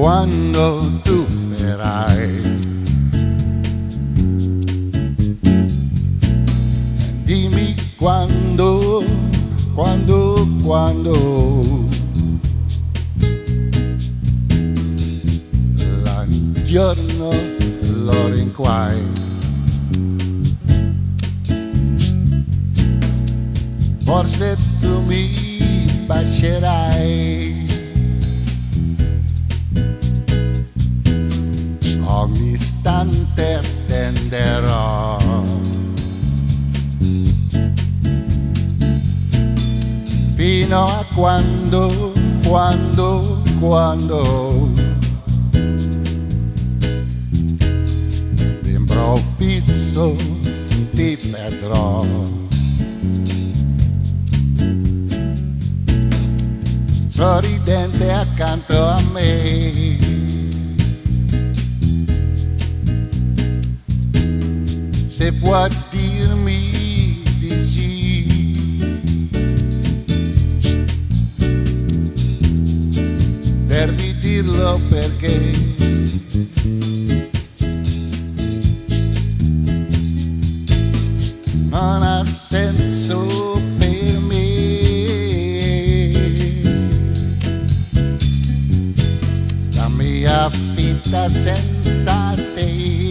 quando tu verrai. Dimmi quando, quando, quando. Il giorno lo rinquai. Forse tu mi bacerai. Istante attenderò. Fino a quando, quando, quando d'improvviso ti vedrò. Sorridente accanto a me se può dirmi di sì. Devi dirlo perché non ha senso per me. La mia vita senza te.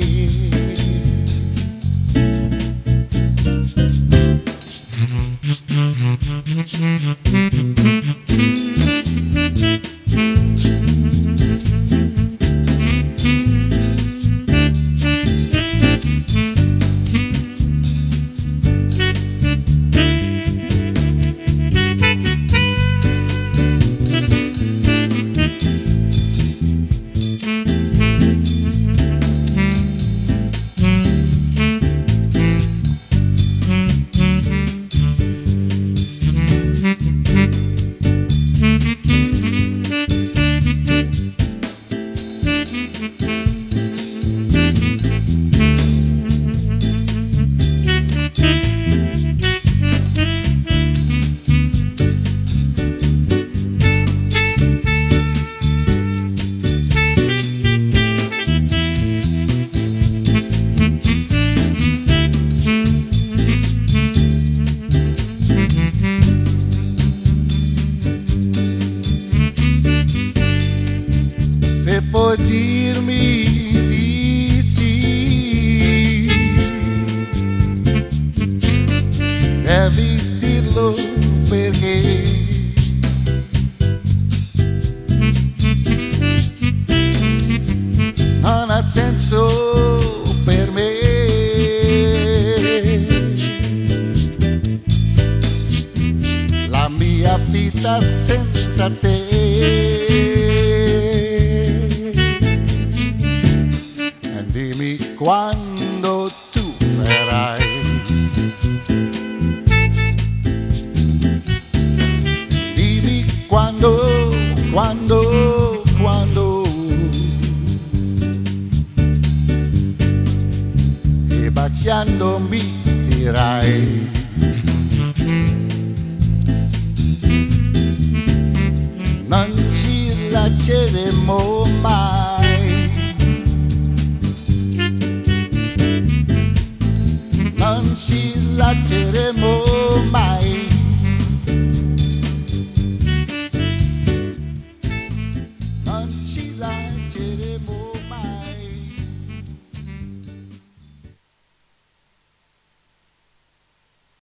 Se può dirmi di sì. Devi dirlo perché non ha per me. La mia vita senza te. Quando tu verrai. Dimmi quando, quando, quando. E baciandomi dirai. Non ci lasceremo mai. canción, she's la teremo mai.